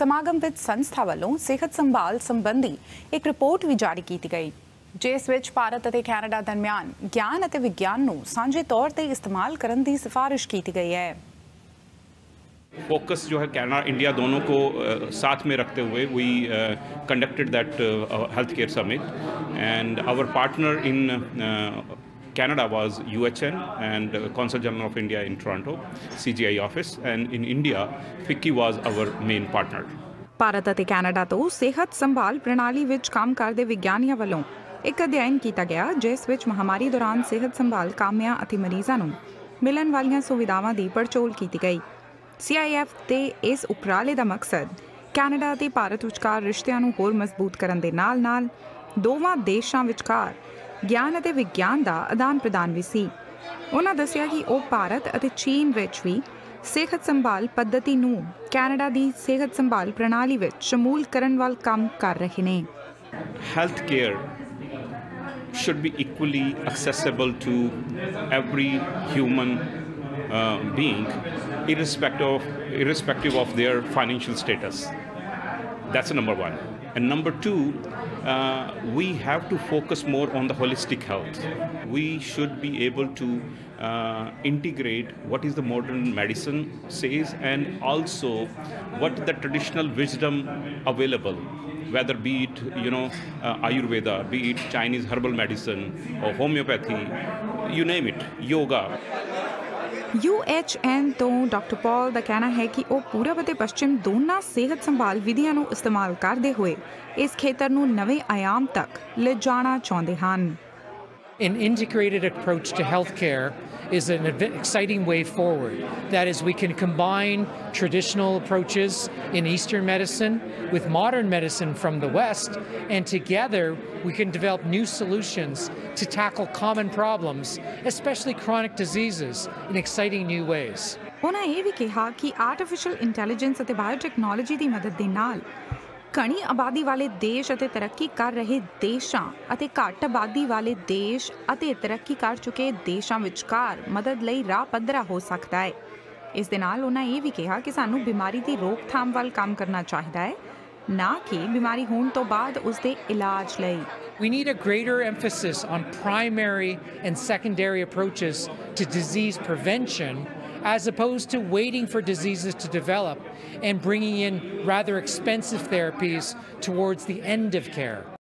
ਸਮਾਗਮ ਵਿੱਚ ਸੰਸਥਾ ਵੱਲੋਂ ਸਿਹਤ ਸੰਭਾਲ ਸੰਬੰਧੀ ਇੱਕ ਰਿਪੋਰਟ ਵੀ ਜਾਰੀ ਕੀਤੀ ਗਈ ਜਿਸ ਵਿੱਚ ਭਾਰਤ ਅਤੇ ਕੈਨੇਡਾ ਦਰਮਿਆਨ ਗਿਆਨ ਅਤੇ ਵਿਗਿਆਨ ਨੂੰ ਸਾਂਝੇ ਤੌਰ ਤੇ ਇਸਤੇਮਾਲ ਕਰਨ ਦੀ ਸਿਫਾਰਿਸ਼ ਕੀਤੀ ਗਈ ਹੈ फोकस जो है ਕੈਨੇਡਾ इंडिया दोनों को ਸਾਥ साथ में रखते हुए we conducted that health care summit and our partner in Canada was UHN and uh, Consul General of India in Toronto, CGI office, and in India, FICCI was our main partner. ਭਾਰਤ ਅਤੇ Canada ਤੋਂ ਸਿਹਤ ਸੰਭਾਲ ਪ੍ਰਣਾਲੀ ਵਿੱਚ ਕੰਮ ਕਰਦੇ ਵਿਗਿਆਨੀਆਂ ਵੱਲੋਂ ਇੱਕ ਅਧਿਐਨ ਕੀਤਾ ਗਿਆ ਜਿਸ ਵਿੱਚ ਮਹਾਮਾਰੀ ਦੌਰਾਨ ਸਿਹਤ ਸੰਭਾਲ ਕਾਮਿਆਂ ਅਤੇ ਮਰੀਜ਼ਾਂ ਨੂੰ ਮਿਲਣ ਵਾਲੀਆਂ ਸੁਵਿਧਾਵਾਂ ਦੀ ਪੜਚੋਲ ਕੀਤੀ ਗਈ ਸੀਆਈਐਫ ਤੇ ਇਸ ਉਪਰਾਲੇ ਦਾ ਮਕਸਦ ਕੈਨੇਡਾ ਅਤੇ ਭਾਰਤ ਵਿਚਕਾਰ ਰਿਸ਼ਤਿਆਂ ਨੂੰ ਹੋਰ ਮਜ਼ਬੂਤ ਕਰਨ ਦੇ ਨਾਲ-ਨਾਲ ਦੋਵਾਂ ਦੇਸ਼ਾਂ ਵਿਚਕਾਰ ਗਿਆਨ ਅਤੇ ਵਿਗਿਆਨ ਦਾ ਆਦਾਨ ਪ੍ਰਦਾਨ ਵੀ ਸੀ ਉਹਨਾਂ ਦੱਸਿਆ ਕਿ ਉਹ ਭਾਰਤ ਅਤੇ ਚੀਨ ਵਿੱਚ ਵੀ ਸਿਹਤ ਸੰਭਾਲ ਪੱਧਤੀ ਨੂੰ ਕੈਨੇਡਾ ਦੀ ਸਿਹਤ ਸੰਭਾਲ ਪ੍ਰਣਾਲੀ ਵਿੱਚ ਸ਼ਮੂਲ ਕਰਨ ਵੱਲ ਕੰਮ ਕਰ ਰਹੇ ਨੇ health care should be equally accessible to every human being irrespective of irrespective of their financial status that's number 1 and number 2 Uh, we have to focus more on the holistic health. We should be able to uh, integrate what is the modern medicine says and also what the traditional wisdom available whether be it you know uh, ayurveda be it chinese herbal medicine or homeopathy you name it yoga UHN ਤੋਂ doctor Paul ਦਾ ਕਹਿਣਾ ਹੈ ਕਿ ਉਹ ਪੂਰਬ ਅਤੇ ਪੱਛਮ ਦੋਨਾਂ ਸਿਹਤ ਸੰਭਾਲ ਵਿਧੀਆਂ ਨੂੰ ਇਸਤੇਮਾਲ ਕਰਦੇ ਹੋਏ ਇਸ ਖੇਤਰ ਨੂੰ ਨਵੇਂ ਆਯਾਮ ਤੱਕ ਲਿਜਾਣਾ ਚਾਹੁੰਦੇ ਹਨ an integrated approach to healthcare is an exciting way forward. That is, we can combine traditional approaches in Eastern medicine with modern medicine from the West, and together we can develop new solutions to tackle common problems, especially chronic diseases, in exciting new ways. ਉਹਨਾਂ ਇਹ ਵੀ ਕਿਹਾ ਕਿ artificial intelligence ਅਤੇ biotechnology ਦੀ ਮਦਦ ਦੇ ਨਾਲ ਘਣੀ ਆਬਾਦੀ ਵਾਲੇ ਦੇਸ਼ ਅਤੇ ਤਰੱਕੀ ਕਰ ਰਹੇ ਦੇਸ਼ਾਂ ਅਤੇ ਘੱਟ ਆਬਾਦੀ ਵਾਲੇ ਦੇਸ਼ ਅਤੇ ਤਰੱਕੀ ਕਰ ਚੁੱਕੇ ਦੇਸ਼ਾਂ ਵਿਚਕਾਰ ਮਦਦ ਲਈ ਰਾਹ ਪੱਧਰਾ ਹੋ ਸਕਦਾ ਹੈ ਇਸ ਦੇ ਨਾਲ ਉਹਨਾਂ ਇਹ ਵੀ ਕਿਹਾ ਕਿ ਸਾਨੂੰ ਬਿਮਾਰੀ ਦੀ ਰੋਕਥਾਮ ਵੱਲ ਕੰਮ ਕਰਨਾ ਚਾਹੀਦਾ ਹੈ ਨਾ ਕਿ ਬਿਮਾਰੀ ਹੋਣ ਤੋਂ ਬਾਅਦ ਉਸ ਦੇ ਇਲਾਜ ਲਈ We need a greater emphasis on primary and secondary approaches to disease prevention as opposed to waiting for diseases to develop and bringing in rather expensive therapies towards the end of care.